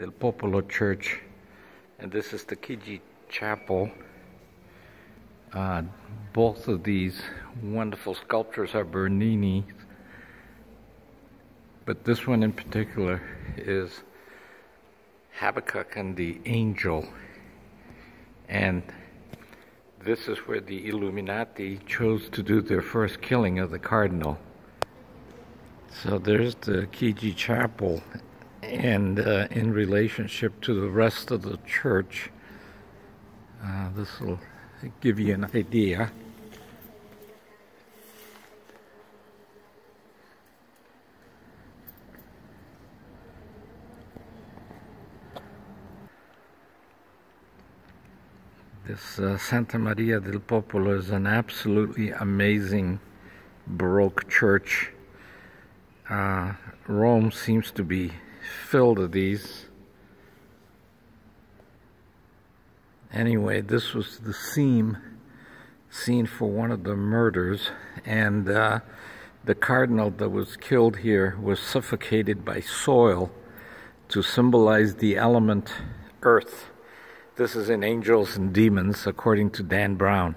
del Popolo Church, and this is the Chigi Chapel. Uh, both of these wonderful sculptures are Bernini, but this one in particular is Habakkuk and the Angel. And this is where the Illuminati chose to do their first killing of the cardinal. So there's the Chigi Chapel, and uh, in relationship to the rest of the church, uh, this will give you an idea. This uh, Santa Maria del Popolo is an absolutely amazing Baroque church. Uh, Rome seems to be filled of these. Anyway, this was the scene scene for one of the murders, and uh, the cardinal that was killed here was suffocated by soil to symbolize the element earth. This is in Angels and Demons, according to Dan Brown.